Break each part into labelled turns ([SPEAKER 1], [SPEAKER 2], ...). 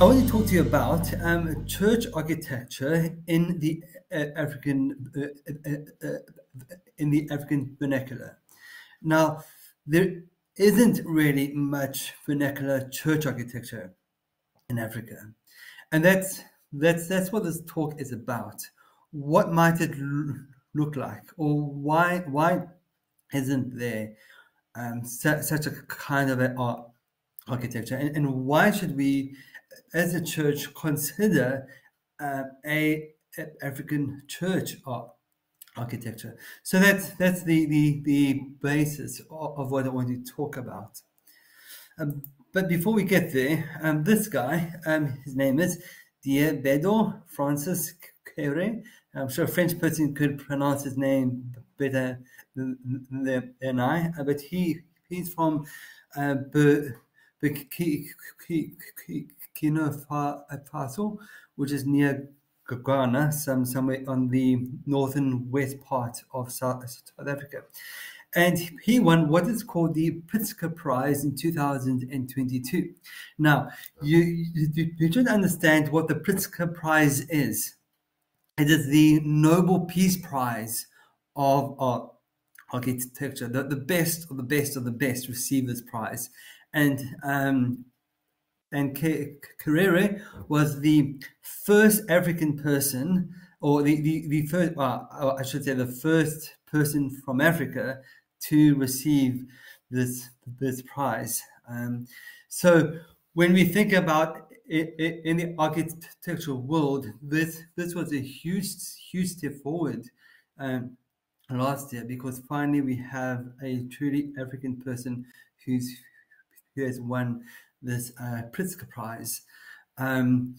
[SPEAKER 1] I want to talk to you about um, church architecture in the uh, African uh, uh, uh, in the African vernacular. Now, there isn't really much vernacular church architecture in Africa, and that's that's that's what this talk is about. What might it look like, or why why isn't there um, su such a kind of architecture, and, and why should we as a church, consider uh, a, a, African church architecture. So that's that's the the, the basis of, of what I want to talk about. Um, but before we get there, um, this guy, um, his name is Diébédo Francis Kéré. I'm sure a French person could pronounce his name better than, than I, uh, but he he's from uh, Burkina Faso, which is near Ghana, some somewhere on the northern west part of South, South Africa. And he won what is called the Pritzker Prize in 2022. Now, you, you, you should understand what the Pritzker Prize is. It is the Nobel Peace Prize of art, architecture. The, the best of the best of the best receive this prize. And um, and Kéré was the first African person, or the, the, the first, well, I should say, the first person from Africa to receive this this prize. Um, so when we think about it, it, in the architectural world, this this was a huge huge step forward um, last year because finally we have a truly African person who's who has won this uh, Pritzker Prize. Um,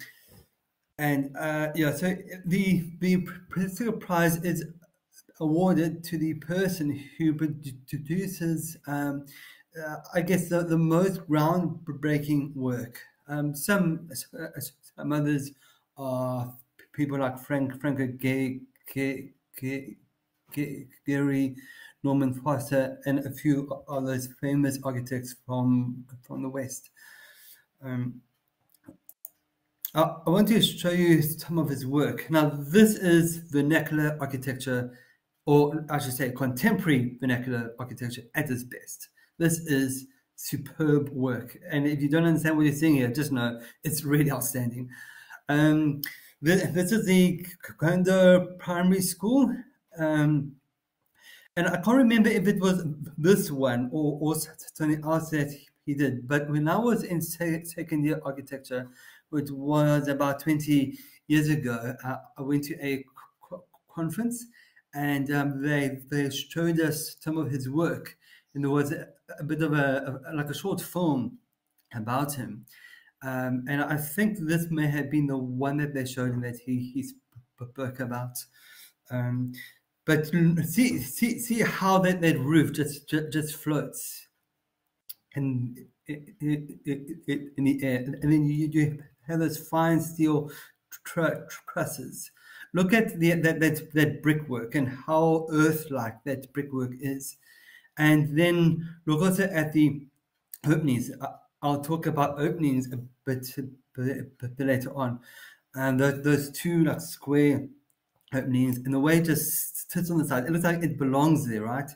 [SPEAKER 1] and uh, yeah, so the the Pritzker Prize is awarded to the person who produces, um, uh, I guess, the, the most groundbreaking work. Um, some some others are people like Frank Franco Gehry, Gehry, Norman Foster, and a few others famous architects from from the West. Um, I, want to show you some of his work. Now, this is vernacular architecture, or I should say contemporary vernacular architecture at its best. This is superb work. And if you don't understand what you're seeing here, just know it's really outstanding. Um, this, this, is the Gando Primary School. Um, and I can't remember if it was this one or, or something else that he did. But when I was in second year architecture, which was about 20 years ago, uh, I went to a conference and um, they they showed us some of his work. And there was a, a bit of a, a, like a short film about him. Um, and I think this may have been the one that they showed and that he, he spoke about. Um, but see, see, see how that, that roof just, just, just floats and it, it, it, in the air, and then you, you have those fine steel tr- trusses. Look at the, that, that that brickwork and how earth-like that brickwork is, and then look also at the openings. I'll talk about openings a bit, bit, bit later on, and those, those two like square openings, and the way it just sits on the side. It looks like it belongs there, right?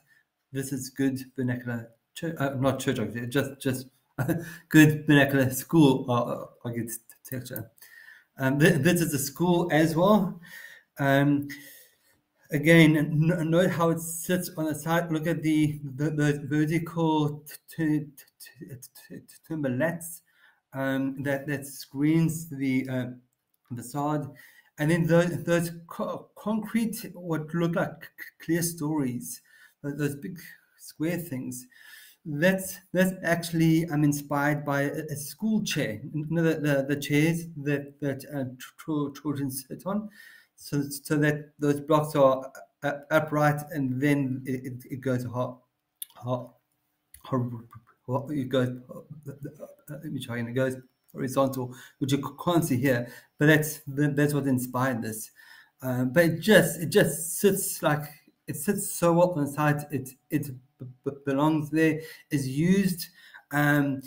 [SPEAKER 1] This is good vernacular church, uh, not church architecture, just just good vernacular school architecture. Um, th this is a school as well. Um, again, note how it sits on the side. Look at the the, the vertical timberlets um, that that screens the uh, facade, and then those those co concrete what look like clerestories, those big square things that's that's actually I'm inspired by a, a school chair, you know, the, the, the chairs that that uh, children sit on, so so that those blocks are uh, upright and then it, it goes hot, hot, it goes. Let me try again. It goes horizontal, which you can't see here, but that's that's what inspired this. Um, but it just it just sits like it sits so well on the side. It it belongs there is used um,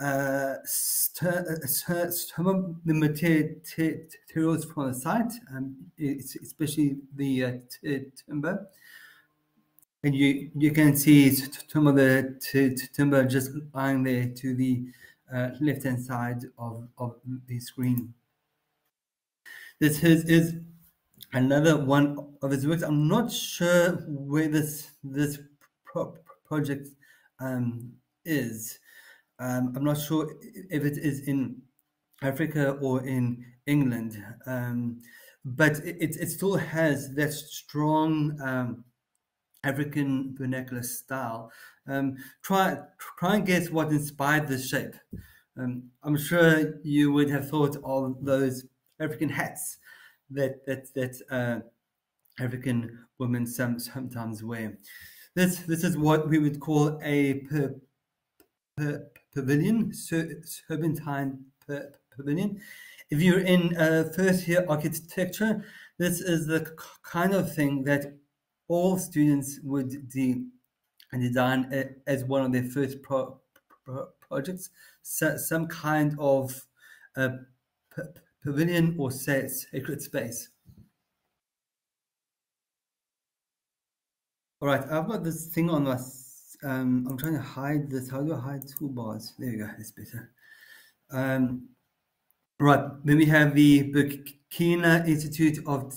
[SPEAKER 1] uh, some of the materials from the site, um, especially the uh, timber. And you, you can see some of the timber just lying there to the uh, left-hand side of, of the screen. This is, is another one of his works. I'm not sure where this this pro project um, is. Um, I'm not sure if it is in Africa or in England, um, but it, it still has that strong um, African vernacular style. Um, try try and guess what inspired this shape. Um, I'm sure you would have thought of those African hats that that that uh, African women some, sometimes wear. This this is what we would call a per, per, pavilion, serpentine per, pavilion. If you're in uh, first year architecture, this is the kind of thing that all students would de design as one of their first pro pro projects, so, some kind of uh, pavilion or sacred space. All right, I've got this thing on my um, I'm trying to hide this. How do I hide toolbars? There we go. It's better. Um, right. Then we have the Burkina Institute of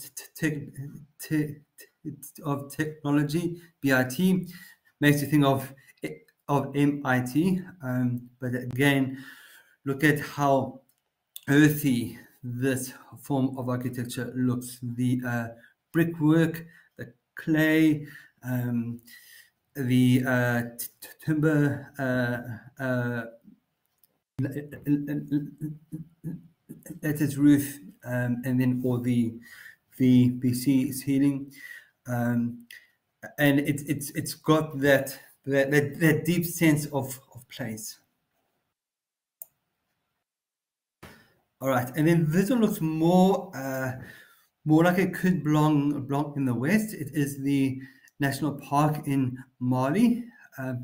[SPEAKER 1] of Technology (BIT). Makes you think of of MIT. Um, but again, look at how earthy this form of architecture looks. The uh, brickwork, the clay. Um, the uh, timber uh, uh, its roof, um, and then all the the BC ceiling, um, and it's it's it's got that that that, that deep sense of of place. All right, and then this one looks more uh, more like it could belong belong in the west. It is the National Park in Mali. Um,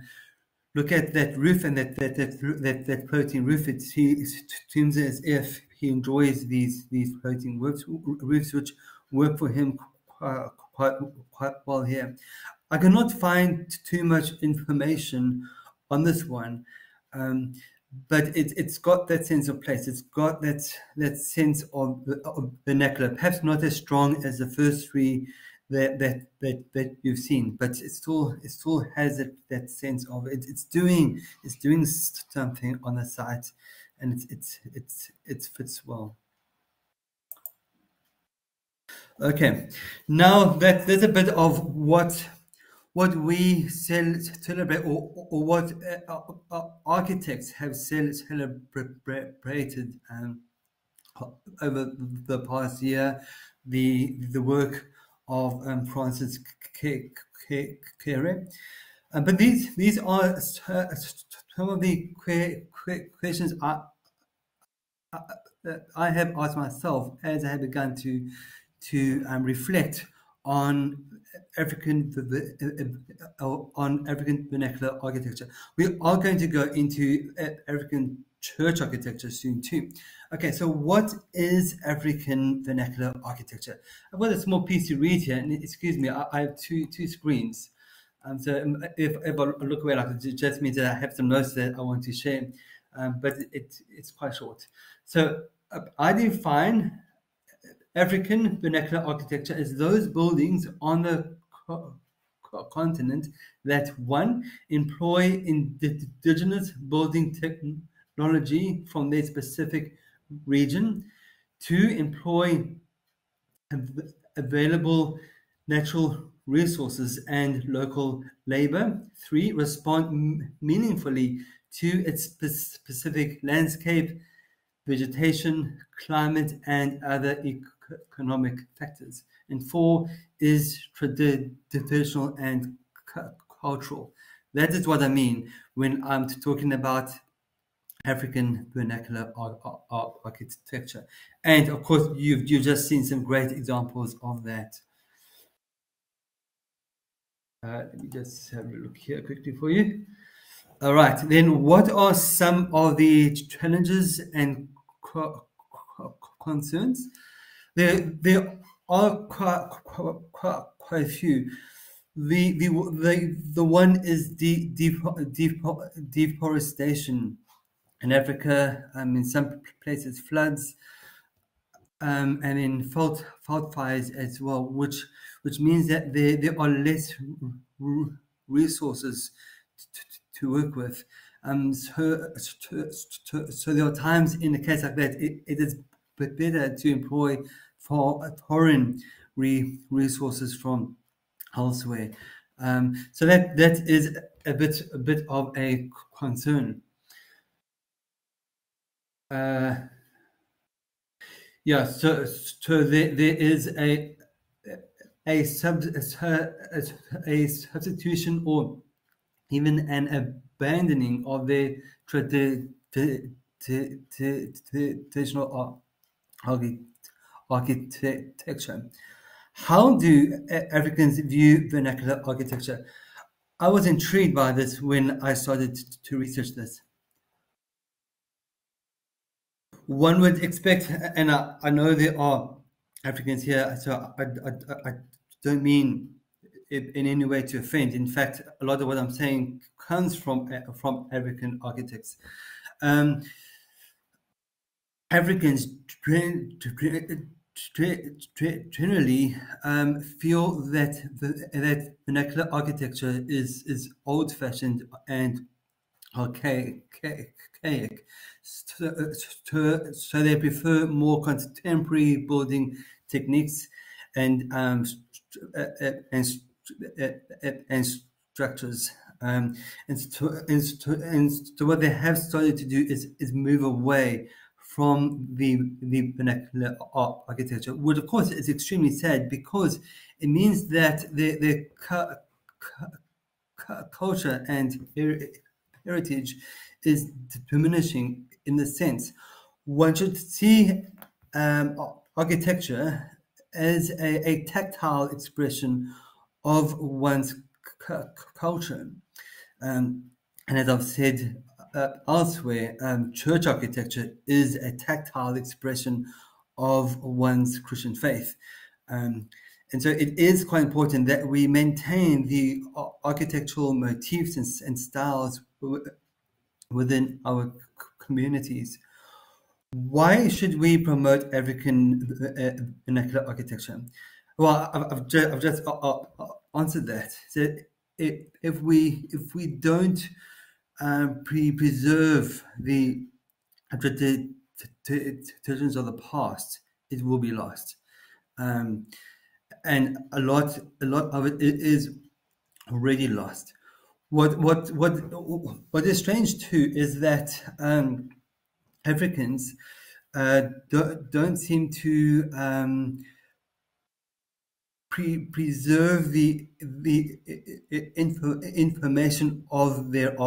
[SPEAKER 1] look at that roof and that that that that, that floating roof. It seems as if he enjoys these these floating roofs, roofs which work for him quite quite well here. I cannot find too much information on this one, um, but it, it's got that sense of place. It's got that that sense of, of vernacular, perhaps not as strong as the first three that that that that you've seen but it still it still has that, that sense of it it's doing it's doing something on the site and it's it's it's it fits well okay now that there's a bit of what what we celebrate or, or what uh, uh, architects have celebrated um, over the past year the the work of um, Francis Kere. Uh, but these these are uh, some of the questions I, I have asked myself as I have begun to to um, reflect on African on African vernacular architecture. We are going to go into uh, African church architecture soon too. Okay, so what is African vernacular architecture? I've got a small piece to read here, and excuse me, I, I have two two screens. Um, so um, if, if I look away, it just means that I have some notes that I want to share, um, but it, it's quite short. So uh, I define African vernacular architecture as those buildings on the co continent that one employ indigenous building technology from their specific region, two, employ available natural resources and local labor, three, respond meaningfully to its specific landscape, vegetation, climate, and other economic factors. And four is traditional and cultural. That is what I mean when I'm talking about African vernacular architecture. And of course, you've, you've just seen some great examples of that. Uh, let me just have a look here quickly for you. All right. Then, what are some of the challenges and co- co- concerns? There, there are quite, quite, quite quite a few. The, the, the, the one is de, de, de, deforestation in Africa. Um, in some places, floods, um, and in fault fault fires as well, which which means that there there are less resources to, to work with. Um, so, so, so there are times in a case like that, it, it is better to employ for foreign re, resources from elsewhere. Um, so that that is a bit a bit of a concern. Uh, yeah, so so there, there is a a sub a, a substitution or even an abandoning of tradi- traditional architecture. How do Africans view vernacular architecture? I was intrigued by this when I started to research this. One would expect, and I, I know there are Africans here, so I, I, I don't mean in any way to offend. In fact, a lot of what I'm saying comes from from African architects. Um, Africans generally um, feel that the, that vernacular architecture is is old fashioned and archaic. So, so, they prefer more contemporary building techniques and um, and and structures. Um, and, so, and, so, and so what they have started to do is, is move away from the, the vernacular architecture, which of course is extremely sad because it means that the, the cu- cu- culture and heritage is diminishing in the sense one should see um, architecture as a, a, tactile expression of one's culture. Um, and as I've said uh, elsewhere, um, church architecture is a tactile expression of one's Christian faith. Um, and so it is quite important that we maintain the architectural motifs and, and styles within our communities. Why should we promote African uh, vernacular architecture? Well, I've, just, I've just uh, uh, answered that. So if, if we if we don't pre preserve the traditions of the past, it will be lost. Um, and a lot a lot of it is already lost. What what what what is strange too is that um, Africans uh, do, not seem to um, pre preserve the the info, information of their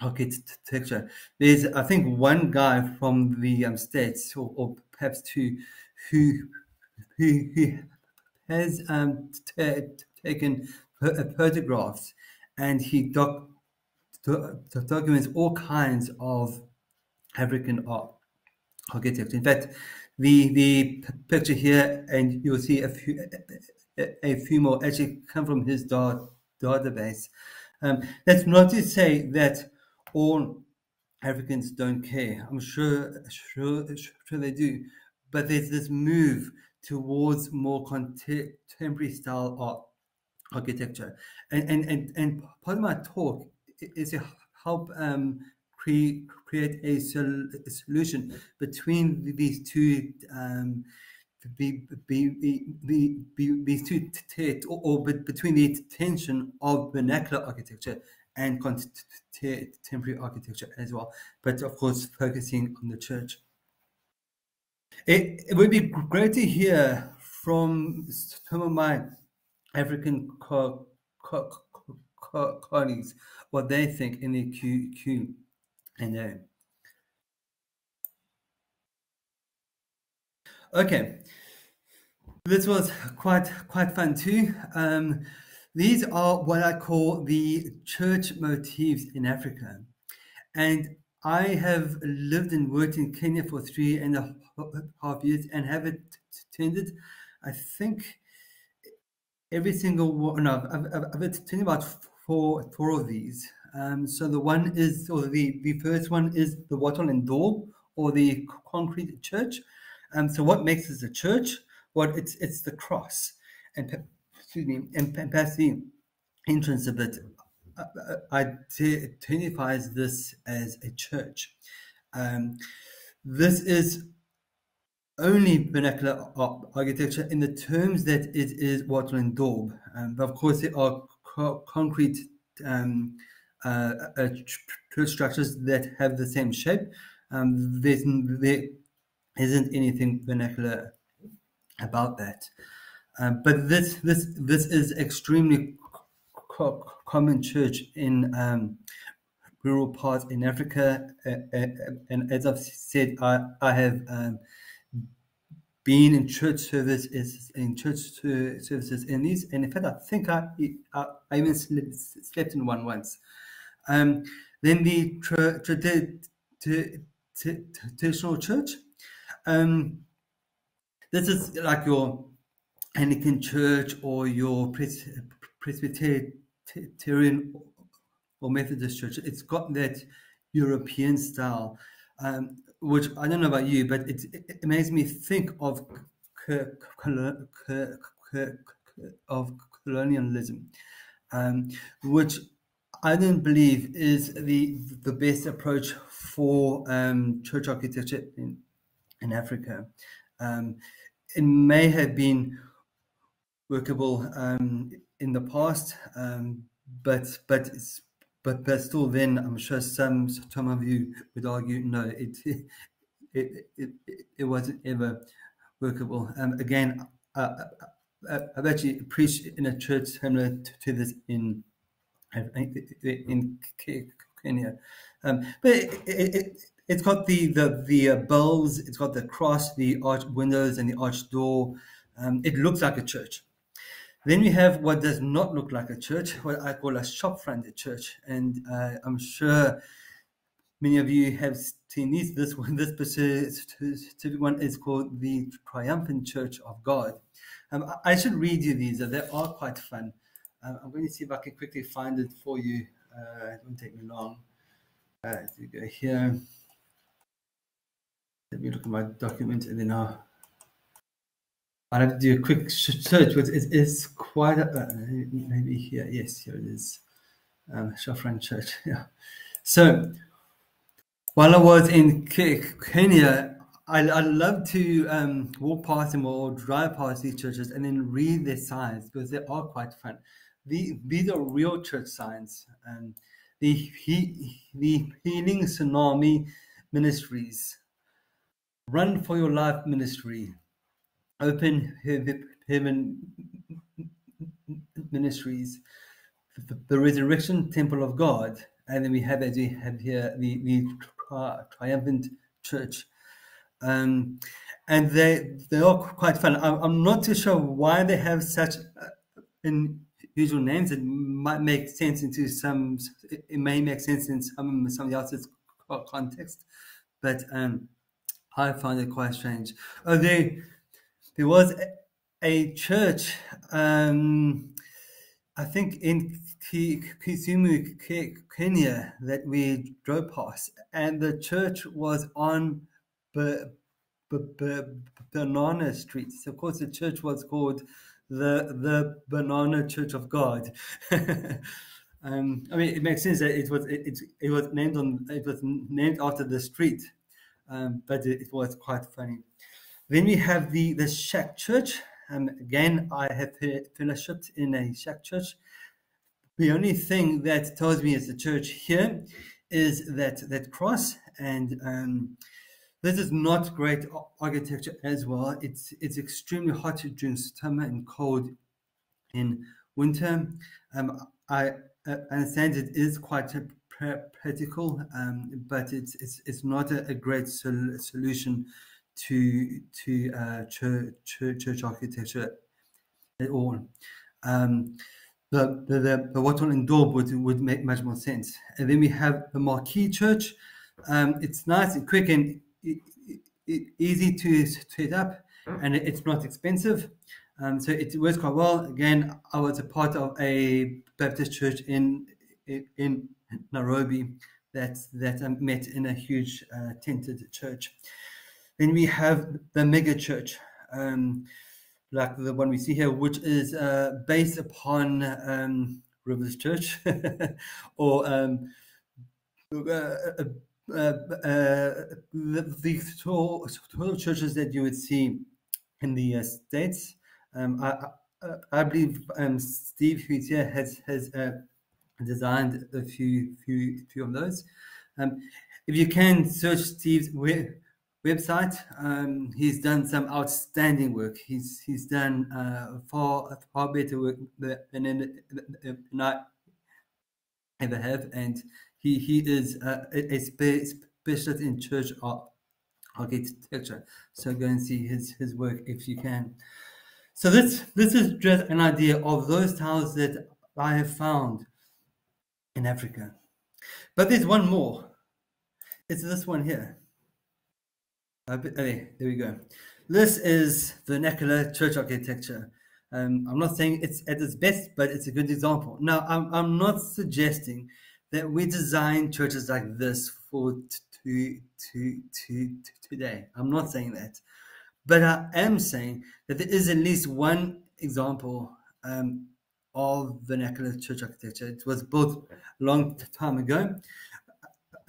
[SPEAKER 1] architecture. There's, I think, one guy from the um, states, or, or, perhaps two, who who, who has um, taken photographs and he doc, documents all kinds of African art architecture. In fact, the the picture here, and you'll see a few a, few more actually come from his da- database. Um, that's not to say that all Africans don't care. I'm sure, sure, sure they do. But there's this move towards more contemporary style art architecture, and and and, and part of my talk is to help um, cre- create a, sol- a, solution between these two. Um, be, be, be, these two or, or between the tension of vernacular architecture and contemporary architecture as well, but of course focusing on the church. It, it would be great to hear from some of my African co- co- co- colleagues what they think in the Q, Q and A. Okay, this was quite quite fun too. Um, these are what I call the church motifs in Africa. And I have lived and worked in Kenya for three and a half years and have attended, I think, every single one. No, I've, I've, attended about four, four of these. Um, so the one is, or the, the first one is the wattle and daub, or the concrete church. Um, so what makes it a church? Well, it's it's the cross, and excuse me, the entrance of uh, identifies this as a church. Um, this is only vernacular architecture in the terms that it is wattle and daub. Um, but of course, there are co concrete um, uh, uh, structures that have the same shape. Um, there's, there isn't anything vernacular about that. Um, but this this this is extremely co common church in um, rural parts in Africa. Uh, uh, and as I've said, I, I have um, been in church services in church services in these. And in fact, I think I I, I even slept in one once. Um, then the tra traditional church. Um, this is like your Anglican church or your Presbyterian or Methodist church. It's got that European style, um, which I don't know about you, but it, it makes me think of of colonialism, um, which I don't believe is the the best approach for um, church architecture in in Africa. Um, it may have been workable um, in the past, um, but but but but still, then I'm sure some some of you would argue no, it it it, it wasn't ever workable. Um, again, uh, I've actually preached in a church similar to this in in Kenya, um, but it, it, it, has got the the the uh, bells, it's got the cross, the arch windows, and the arch door. Um, it looks like a church. Then we have what does not look like a church, what I call a shop-fronted church, and uh, I'm sure many of you have seen these. This one, this specific one is called the Triumphant Church of God. Um, I should read you these; they are quite fun. Um, I'm going to see if I can quickly find it for you. Uh, it won't take me long. Uh, to go here. Let me look at my document, and then I'll i have to do a quick search, but it is quite a, uh, maybe here. Yes, here it is. Um, Shofran Church. Yeah. So while I was in Kenya, I, I love to um, walk past them or drive past these churches and then read their signs because they are quite fun. The, these are real church signs. Um, the, he, the Healing Tsunami Ministries, Run for Your Life Ministry, Open Heaven Ministries, the Resurrection Temple of God, and then we have, as we have here, the, the Triumphant Church. Um, and they they are quite fun. I'm, I'm not too sure why they have such unusual names. It might make sense into some. It may make sense in some somebody else's context, but um, I find it quite strange. Oh, they there was a church, um, I think in Kisumu, Kenya, that we drove past, and the church was on Banana Street. So of course, the church was called the the Banana Church of God. um, I mean, it makes sense that it was it, it, it was named on it was named after the street, um, but it, it was quite funny. Then we have the, the Shack Church. And again, I have fellowshipped in a Shack Church. The only thing that tells me it's a church here is that that cross, and um, this is not great architecture as well. It's it's extremely hot during summer and cold in winter. Um, I understand it is quite practical, um, but it's it's it's not a, a great sol solution to to uh, church, church, church architecture at all. Um, the the, the, the Wattle and Daub would would make much more sense. And then we have the Marquee Church. Um, it's nice and quick and e- e- easy to set up, and it- it's not expensive. Um, so it works quite well. Again, I was a part of a Baptist church in in, in Nairobi that that um, met in a huge uh, tented church. Then we have the mega church, um, like the one we see here, which is uh, based upon um, Rivers Church or um, uh, uh, uh, uh, the, the tall, tall churches that you would see in the States. Um, I, I, believe um, Steve, who's here, has, has designed a few, few, few of those. Um, if you can search Steve's website, um, he's done some outstanding work. He's he's done uh, far far better work than, than I ever have, and he he is uh, a, specialist in church art architecture. So go and see his his work if you can. So this this is just an idea of those towers that I have found in Africa. But there's one more. It's this one here. Uh, okay, there we go. This is vernacular church architecture. Um, I'm not saying it's at its best, but it's a good example. Now, I'm, I'm not suggesting that we design churches like this for to, to, to, to today. I'm not saying that. But I am saying that there is at least one example um, of vernacular church architecture. It was built a long time ago.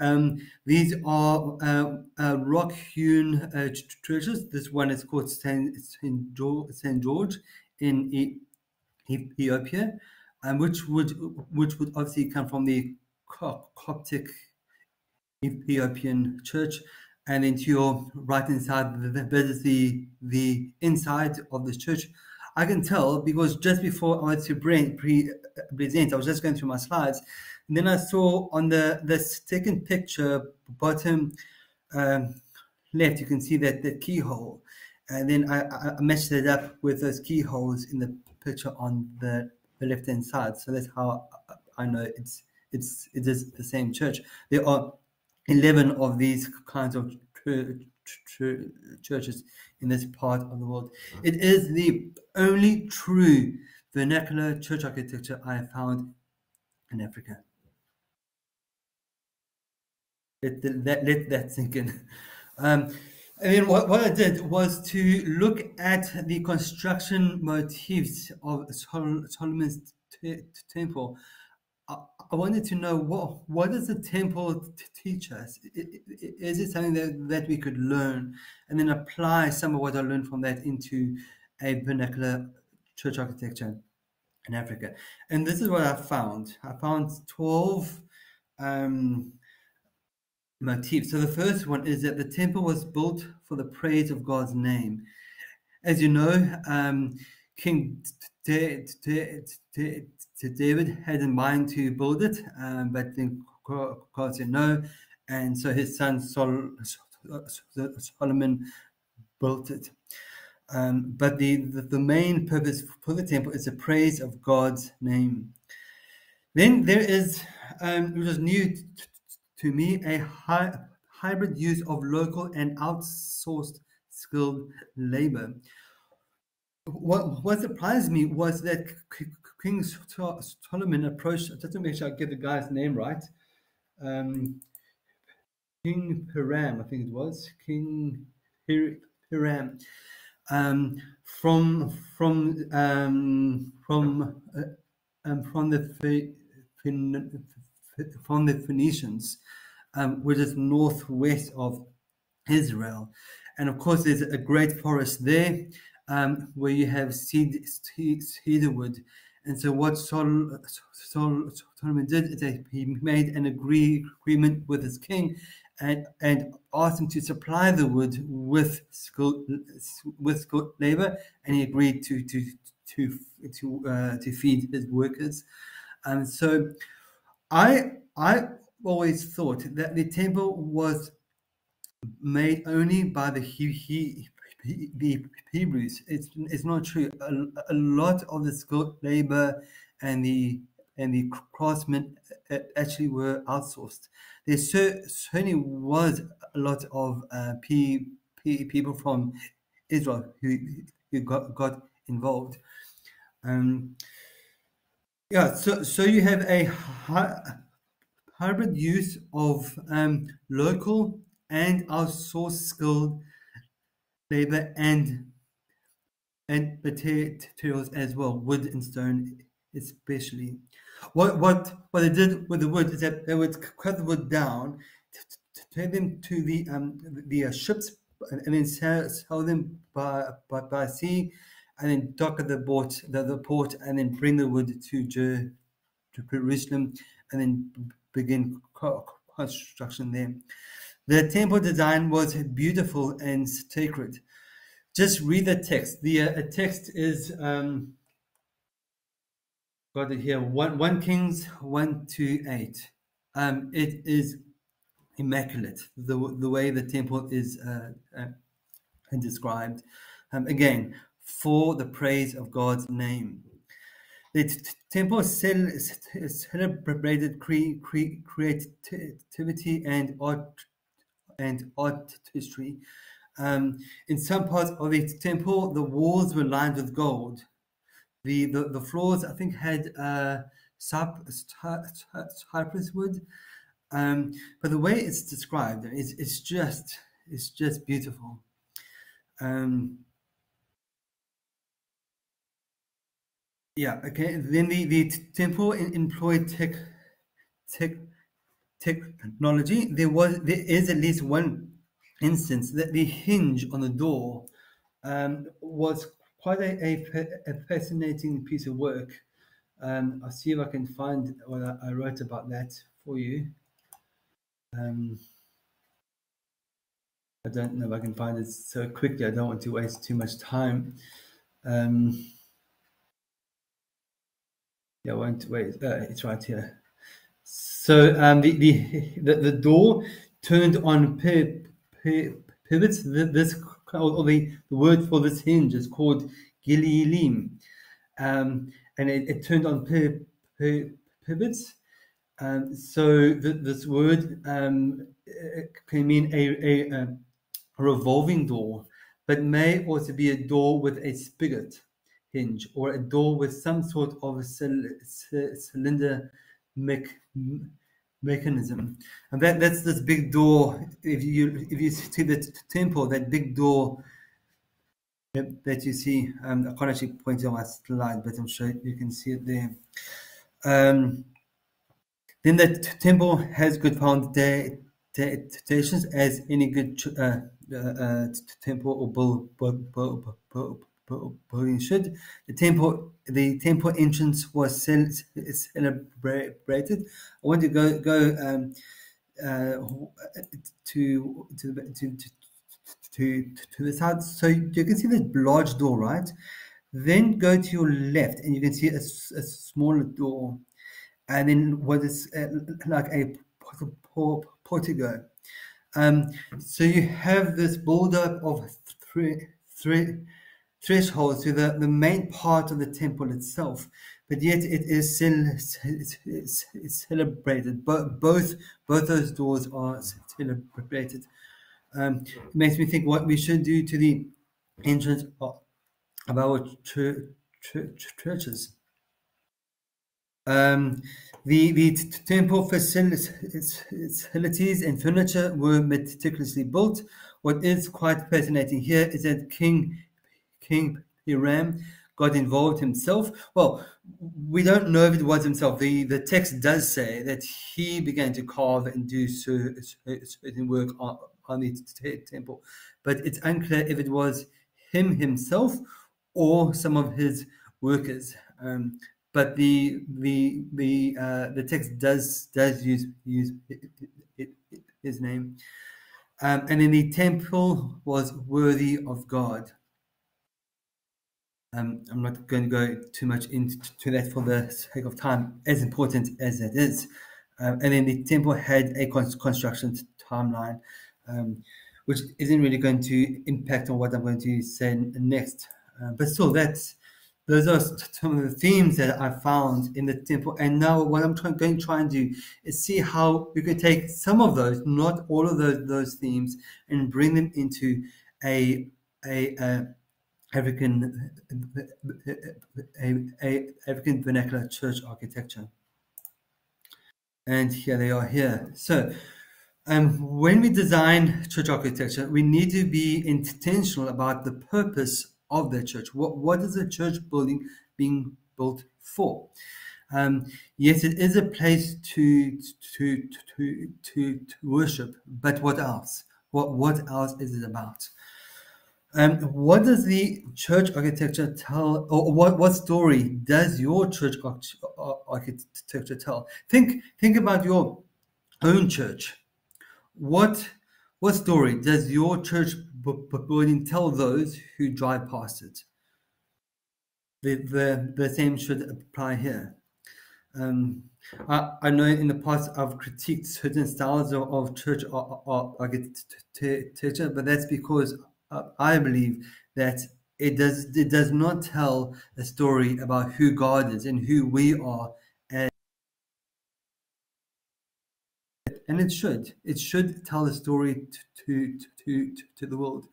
[SPEAKER 1] Um, these are uh, uh, rock-hewn uh, churches. This one is called Saint, Saint, George, in Ethiopia, um, which would which would obviously come from the Coptic Ethiopian church. And then to your right hand side, th- th- there is the the inside of this church. I can tell because just before I went to pre, pre, present, I was just going through my slides, and then I saw on the the second picture, bottom um, left, you can see that the keyhole, and then I, I matched it up with those keyholes in the picture on the, the left hand side. So that's how I know it's it's it is the same church. There are 11 of these kinds of chur- chur- churches in this part of the world. It is the only true vernacular church architecture I have found in Africa. Let that, let that sink in. Um, and then what, what I did was to look at the construction motifs of Sol- Solomon's temple I wanted to know what what does the temple teach us? Is it something that, that we could learn and then apply some of what I learned from that into a vernacular church architecture in Africa? And this is what I found. I found 12 um, motifs. So the first one is that the temple was built for the praise of God's name. As you know, um, King D- D- D- D- David had in mind to build it, um, but then Go- God said no, and so his son Sol- Sol- Solomon built it. Um, but the, the, the main purpose for the temple is the praise of God's name. Then there is, um, which is new to me, a hy- hybrid use of local and outsourced skilled labor. What, what surprised me was that King Solomon approached, just to make sure I get the guy's name right, um, King Hiram, I think it was, King Hir- Hiram, um, from from um, from uh, um, from the from the Phoenicians, um, which is northwest of Israel, and of course there's a great forest there um, where you have ced- ce- cedar wood. And so what Sol, Sol, Solomon did is that he made an agree, agreement with his king and, and asked him to supply the wood with skilled, with skilled labor, and he agreed to to to to uh, to feed his workers. And so I I always thought that the temple was made only by the he, he, the Hebrews. It's it's not true. A, a lot of the skilled labor and the and the craftsmen actually were outsourced. There certainly was a lot of uh, people from Israel who, who got, got involved. Um, yeah, so so you have a hybrid use of um, local and outsourced skilled labor and and materials as well, wood and stone especially. What what what they did with the wood is that they would cut the wood down, take them to the um the uh, ships, and then sell, sell them by, by by sea, and then dock at the port the, the port, and then bring the wood to to Jerusalem, and then begin construction there. The temple design was beautiful and sacred. Just read the text. The uh, text is um, got it here. One, one Kings one to eight. Um, it is immaculate. The the way the temple is uh, uh, described. Um, again, for the praise of God's name. The temple celebrated cre cre creativity and art and art history. Um, in some parts of the temple, the walls were lined with gold the, the, the floors, I think, had uh, cypress wood. Um, but the way it's described, it's, it's just it's just beautiful. Um, yeah. Okay. Then the the temple employed tech tech technology. There was there is at least one instance that the hinge on the door um, was quite a, a, a, fascinating piece of work. Um, I'll see if I can find what I, I wrote about that for you. Um, I don't know if I can find it so quickly. I don't want to waste too much time. Um, yeah, I won't wait. Uh, it's right here. So um, the, the, the the door turned on pivots. This or the, the word for this hinge is called Gililim. Um, and it, it, turned on pivots. Um, so th this word um, can mean a, a, a, revolving door, but may also be a door with a spigot hinge or a door with some sort of a cylinder mechanism. And that, that's this big door. If you if you see the temple, that big door that you see, um, I can't actually point it on my slide, but I'm sure you can see it there. Um, then the temple has good foundations, as any good uh, uh, uh, temple or should. The temple, the temple entrance was celebrated. I want to go go um, uh, to, to, to, to to the side. So you can see this large door, right? Then go to your left, and you can see a, a smaller door, and then what is uh, like a portico. Um, so you have this build-up of three, three threshold to the, the main part of the temple itself, but yet it is it's celebrated. But both both those doors are celebrated. Um, it makes me think what we should do to the entrance of, our churches. Um, the, the temple facilities and furniture were meticulously built. What is quite fascinating here is that King King Hiram got involved himself. Well, we don't know if it was himself. The the text does say that he began to carve and do certain work on, the temple, but it's unclear if it was him himself or some of his workers. Um, but the the the uh, the text does does use use his name, um, and then the temple was worthy of God. Um, I'm not going to go too much into that for the sake of time, as important as it is. Um, and then the temple had a construction timeline, um, which isn't really going to impact on what I'm going to say next. Uh, but still, that's those are some of the themes that I found in the temple. And now what I'm trying, going to try and do is see how we could take some of those, not all of those those themes, and bring them into a a, a African African vernacular church architecture. And here they are here. So um, when we design church architecture, we need to be intentional about the purpose of the church. What, what is a church building being built for? Um, yes, it is a place to, to, to, to, to worship, but what else? What, what else is it about? Um, what does the church architecture tell, or what, what story does your church architecture tell? Think, think about your own church. What, what story does your church building tell those who drive past it? The, the, the same should apply here. Um, I, I, know in the past I've critiqued certain styles of, of church architecture, but that's because I believe that it does it does not tell a story about who God is and who we are and and it should it should tell a story to to to, to the world.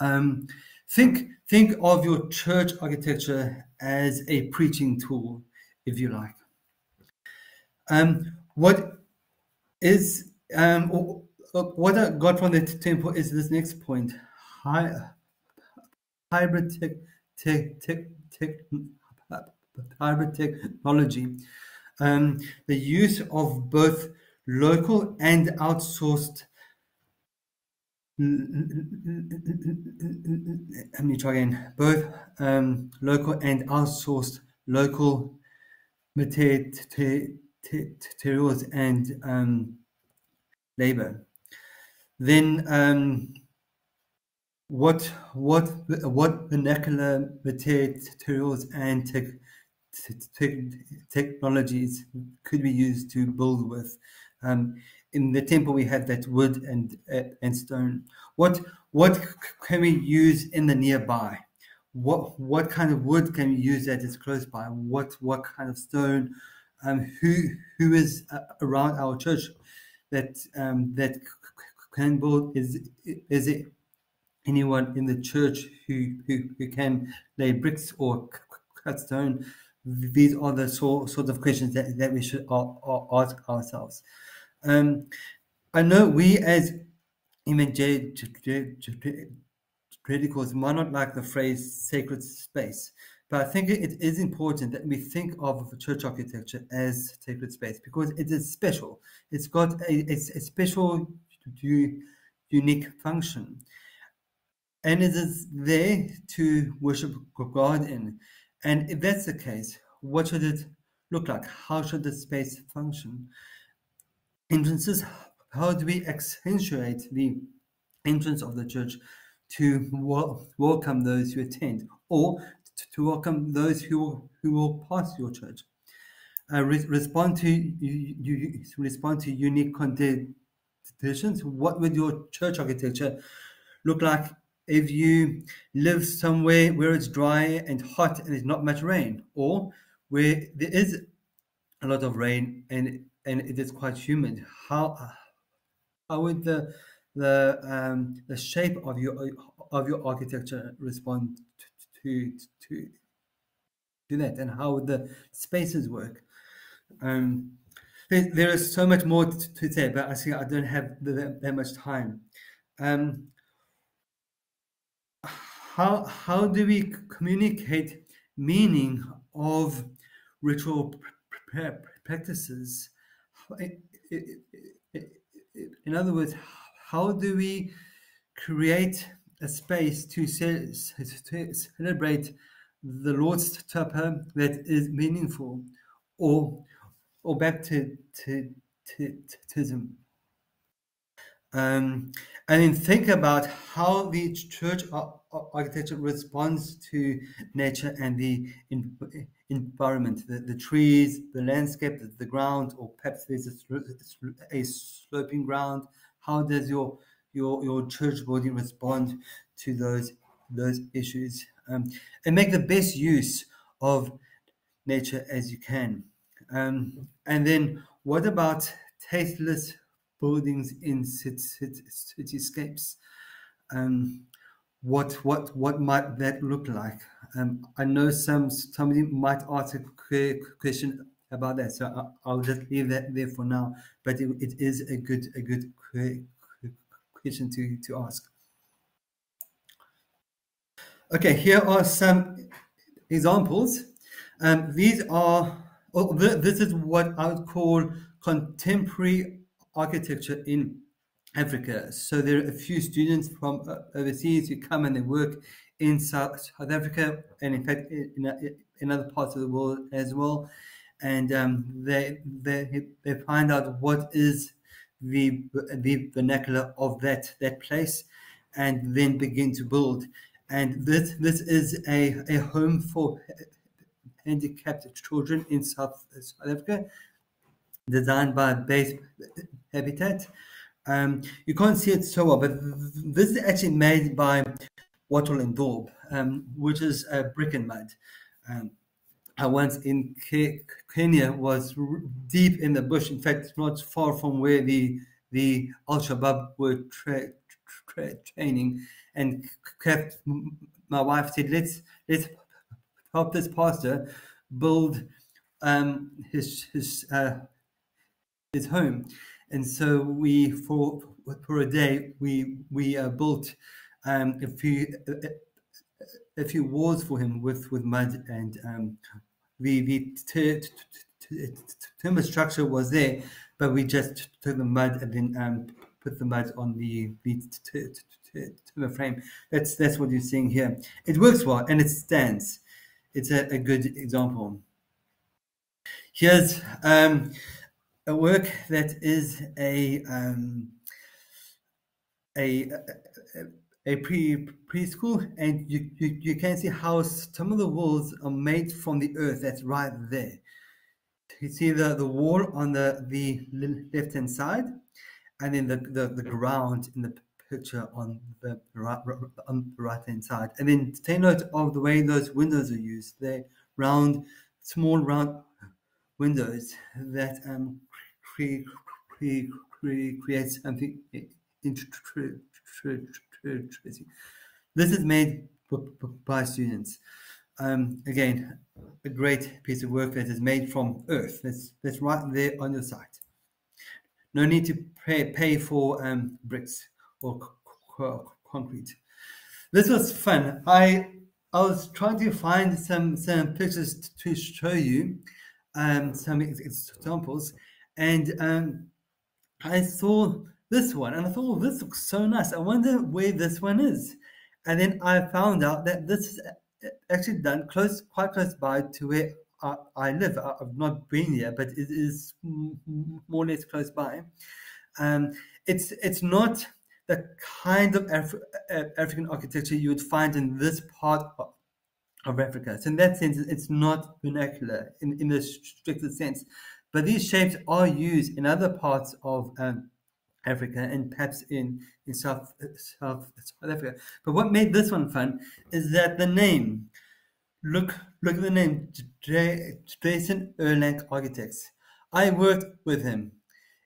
[SPEAKER 1] Um, think think of your church architecture as a preaching tool if you like. Um, what is um, what I got from the temple is this next point hybrid tech, tech, tech, tech, hybrid technology, um, the use of both local and outsourced. Let me try again. Both um, local and outsourced local materials and um, labor. Then um, what what what vernacular materials and tech, tech, technologies could be used to build with? Um, in the temple, we had that wood and and stone. What what can we use in the nearby? What what kind of wood can we use that is close by? What what kind of stone? Um, who who is uh, around our church that um, that can build? Is is it anyone in the church who, who, who can lay bricks or cut stone? These are the sort, sort of questions that, that we should ask ourselves. Um, I know we as evangelicals might not like the phrase sacred space, but I think it is important that we think of church architecture as sacred space because it is special. It's got a, a, a special, unique function and it is there to worship God in. And if that's the case, what should it look like? How should the space function? Entrances, how do we accentuate the entrance of the church to welcome those who attend or to welcome those who, who will pass your church? Uh, re respond to you, you, respond to unique conditions. What would your church architecture look like if you live somewhere where it's dry and hot and there's not much rain, or where there is a lot of rain and and it is quite humid, how how would the the um, the shape of your of your architecture respond to to to that, and how would the spaces work? Um, there, there is so much more to, to say, but I see I don't have that, that much time. Um, how how do we communicate meaning of ritual practices? In other words, how do we create a space to celebrate the Lord's Supper that is meaningful, or or to um, and then think about how the church architecture responds to nature and the environment, the, the trees, the landscape, the, the ground, or perhaps there's a, a, sloping ground. How does your your your church building respond to those those issues? Um, and make the best use of nature as you can. Um, and then what about tasteless buildings in cityscapes? Um, what what what might that look like? Um, I know some somebody might ask a question about that, so I, will just leave that there for now. But it, it is a good a good question to to ask. Okay, here are some examples. Um, these are oh, this is what I would call contemporary architecture in Africa. So there are a few students from uh, overseas who come and they work in South, South Africa and in fact in, in other parts of the world as well. And um, they, they, they find out what is the, the vernacular of that, that place and then begin to build. And this, this is a, a home for handicapped children in South, South Africa, designed by Base Habitat. Um, you can't see it so well, but this is actually made by Wattle and Daub, um, which is brick and mud. Um, I once in Kenya was deep in the bush. In fact, not far from where the the Al Shabaab were tra tra training, and kept, my wife said, "Let's let's help this pastor build um, his his uh, his home." And so we for for a day we we uh, built um, a few a, a, few walls for him with with mud and um, the the timber structure was there, but we just took the mud and then um, put the mud on the the timber frame. That's that's what you're seeing here. It works well and it stands. It's a, a good example. Here's um, a work that is a um, a, a, pre preschool, and you, you you can see how some of the walls are made from the earth. That's right there. You see the the wall on the the left hand side, and then the, the the ground in the picture on the right on the right hand side. And then take note of the way those windows are used. They're round, small round windows that um, create, create, something interesting. This is made by students. Um, again, a great piece of work that is made from earth. That's, that's right there on your site. No need to pay, pay for um, bricks or concrete. This was fun. I I was trying to find some some pictures to show you, um, some examples, and um, I saw this one and I thought, oh, this looks so nice. I wonder where this one is. And then I found out that this is actually done close, quite close by to where I, I live. I, have not been here, but it is more or less close by. Um, it's it's not the kind of Af African architecture you would find in this part of, of Africa. So in that sense, it's not vernacular in, in the strictest sense. But these shapes are used in other parts of um, Africa and perhaps in, in South, South, South Africa. But what made this one fun is that the name, look, look at the name, Jason Erlank Architects. I worked with him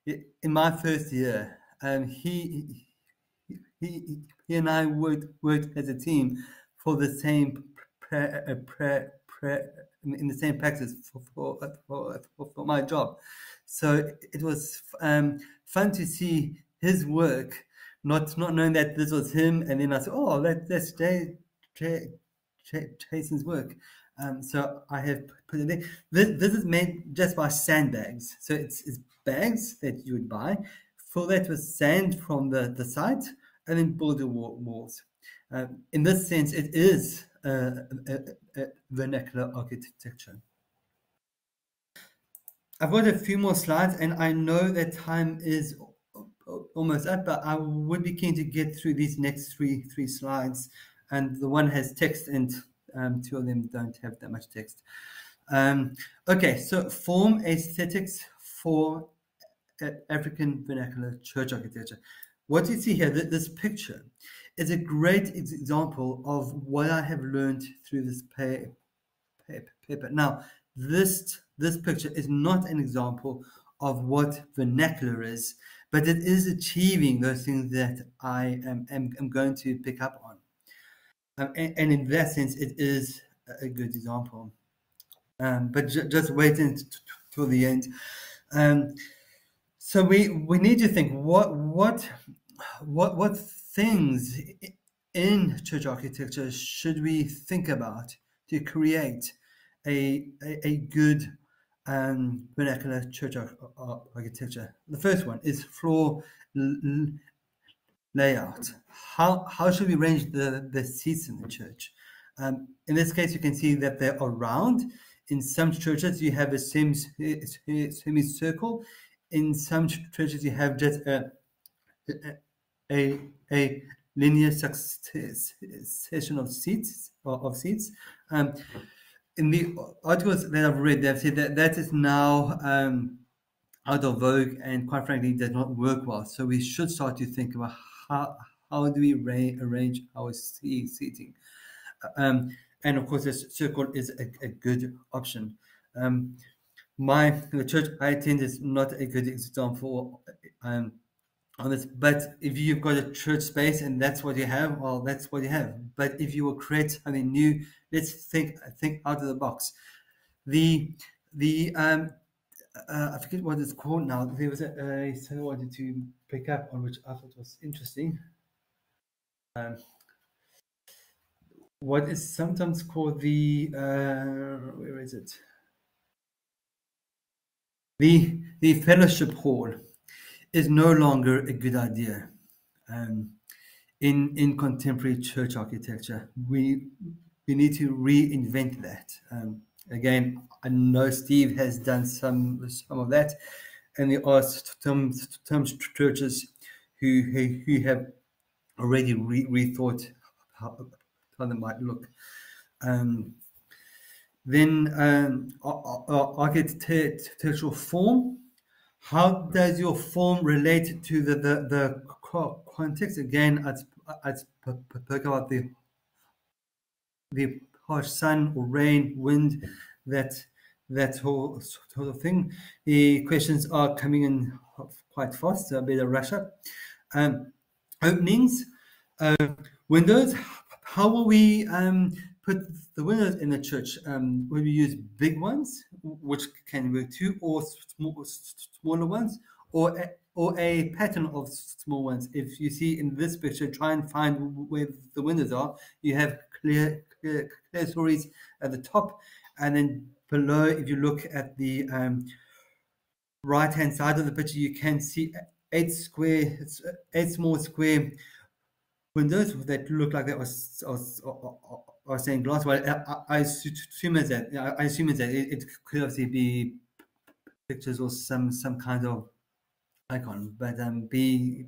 [SPEAKER 1] in my first year. Um, he, he, he and I worked, worked as a team for the same pre, pre, pre, in the same practice for for, for, for my job. So it was um, fun to see his work, not not knowing that this was him, and then I said, "Oh, that, that's Jay, Jay, Jay, Jason's work." Um, so I have put it there. This, this is made just by sandbags. So it's, it's bags that you would buy, fill that with sand from the, the site, and then build the walls. Um, in this sense, it is vernacular architecture. I've got a few more slides and I know that time is almost up, but I would be keen to get through these next three three slides. And the one has text and um, two of them don't have that much text. Um, okay, so form aesthetics for African vernacular church architecture. What do you see here, this picture, is a great example of what I have learned through this paper. Now, this this picture is not an example of what vernacular is, but it is achieving those things that I am, am, am going to pick up on. Um, and, and, in that sense, it is a good example. Um, but ju just wait until the end. Um, so we we need to think what what what what things in church architecture should we think about to create a a, a good um, vernacular church architecture. The first one is floor layout. How how should we arrange the the seats in the church? Um, in this case, you can see that they're around. In some churches, you have a semicircle. In some churches, you have just a a, a a linear succession of seats of seats. Um, in the articles that I've read, they've said that that is now um, out of vogue and quite frankly does not work well. So we should start to think about how how do we arrange our seating. Um, and of course, this circle is a, a good option. Um, my the church I attend is not a good example um, on this, but if you've got a church space and that's what you have, well, that's what you have. But if you will create something new, let's think think out of the box. The the um, uh, I forget what it's called now. There was a, a something I wanted to pick up on, which I thought was interesting. Um, what is sometimes called the uh, where is it? The the fellowship hall is no longer a good idea. Um, in in contemporary church architecture, we we need to reinvent that. Um, again, I know Steve has done some some of that, and there are some some churches who who, who have already re- rethought how, how they might look. Um, then um, architectural form. How does your form relate to the, the, the context? Again, I spoke about the the harsh sun or rain, wind, that that whole sort of thing. The questions are coming in quite fast, so I better rush up. Um, openings, uh, windows. How will we um, put the windows in the church? Um, we use big ones, which can work too, or small, smaller ones, or a, or a pattern of small ones? If you see in this picture, try and find where the windows are. You have clear clear, clerestories at the top, and then below, if you look at the um, right hand side of the picture, you can see eight square, eight small square windows that look like they are, are, are stained glass. Well, I, I assume as that. I assume that it, it could obviously be pictures or some some kind of icon, but um, be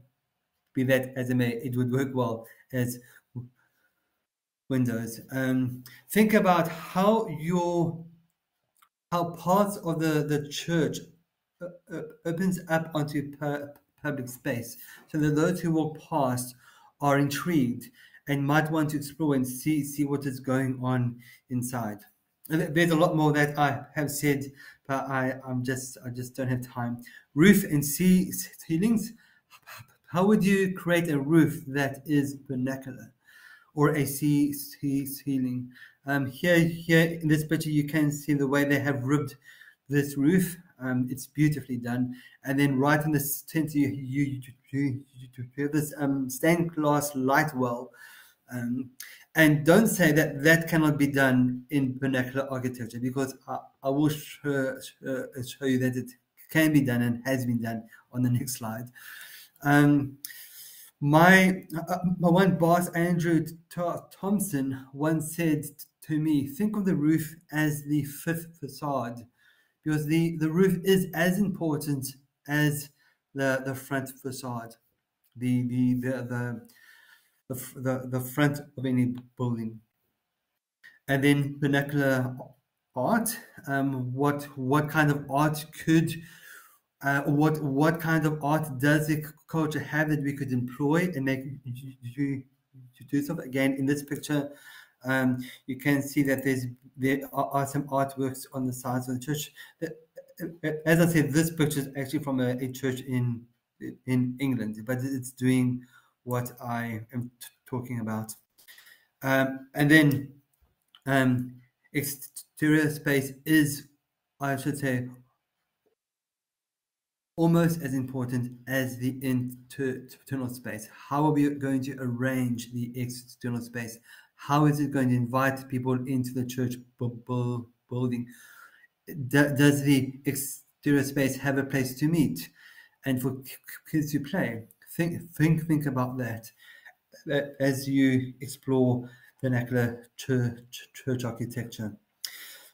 [SPEAKER 1] be that as it may, it would work well as windows. Um, think about how your how parts of the the church uh, uh, opens up onto public space, so that those who walk past are intrigued and might want to explore and see see what is going on inside. There's a lot more that I have said, but I I'm just I just don't have time. Roof and sea ceilings. How would you create a roof that is vernacular? or a sea, sea ceiling. Um, here, here in this picture, you can see the way they have ribbed this roof. Um, it's beautifully done. And then right in the center, you, you, you, you have this um, stained glass light well. Um, and don't say that that cannot be done in vernacular architecture because I, I will show, show, you that it can be done and has been done on the next slide. Um, my, uh, my one boss, Andrew Thompson, once said to me, think of the roof as the fifth facade, because the, the roof is as important as the, the front facade, the, the, the, the, the, the, the front of any building. And then vernacular art, um, what, what kind of art could uh, what what kind of art does the culture have that we could employ and make you, you do something again in this picture Um, you can see that there's there are some artworks on the sides of the church. As I said, this picture is actually from a, a church in in England, but it's doing what I am talking about. Um, and then um, exterior space is, I should say, almost as important as the internal space. How are we going to arrange the external space? How is it going to invite people into the church building? Does the exterior space have a place to meet and for kids to play? Think, think, think about that as you explore vernacular church, architecture.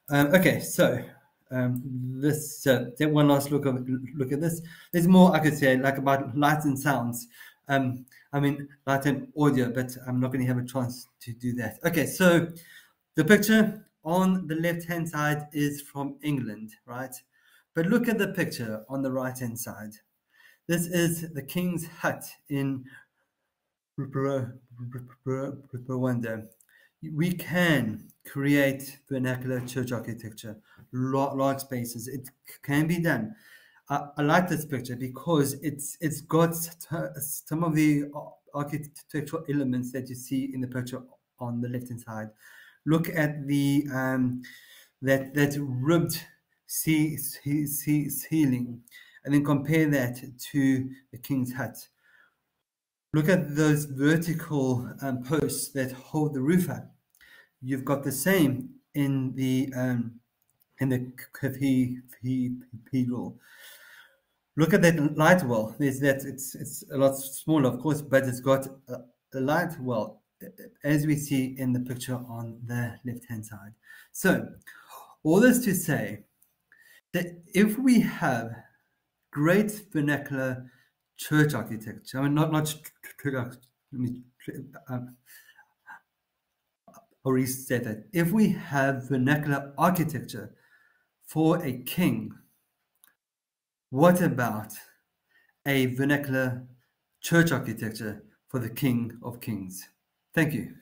[SPEAKER 1] Um, okay, so um, this uh, one last look of look at this. There's more I could say like about lights and sounds. Um, I mean light and audio, but I'm not going to have a chance to do that. Okay, so the picture on the left hand side is from England, right? But look at the picture on the right hand side. This is the King's Hut in Rwanda. We can create vernacular church architecture, large spaces. It can be done. I, I like this picture because it's it's got some of the architectural elements that you see in the picture on the left hand side. Look at the um, that that ribbed sea, sea, sea, ceiling, and then compare that to the king's hut. Look at those vertical um, posts that hold the roof up you've got the same in the um, in the cathedral. Look at that light well. There's that. It's it's a lot smaller, of course, but it's got a, a light well, as we see in the picture on the left hand side. So, all this to say that if we have great vernacular church architecture, I mean, not not let me um, or he said that if we have vernacular architecture for a king, what about a vernacular church architecture for the King of Kings? Thank you.